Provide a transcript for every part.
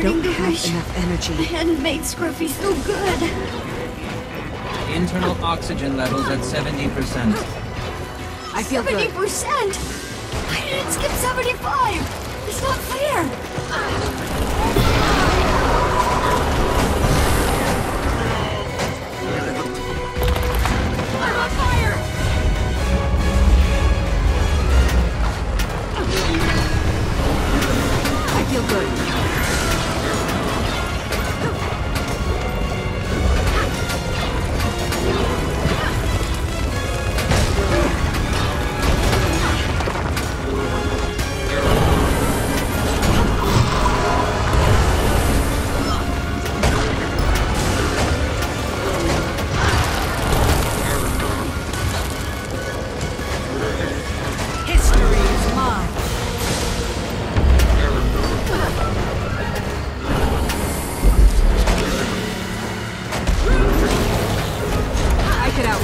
Starting Don't to have wish enough energy. I hadn't made Scruffy so good. Internal oxygen levels at 70%. I feel Seventy good. percent. I didn't skip seventy-five. It's not fair. Ah.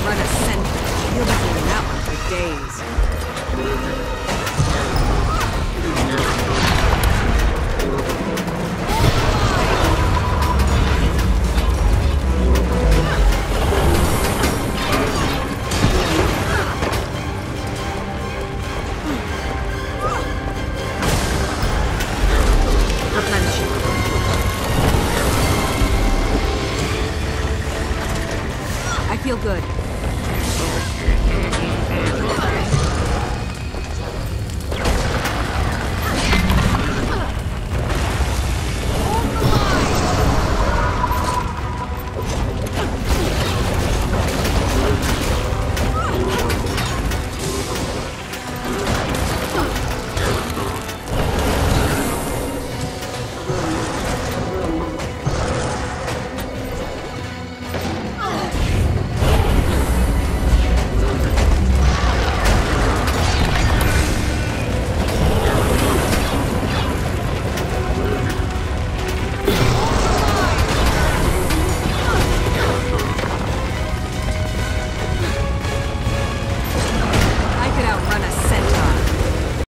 run a. You'll be doing that one for days. feel good.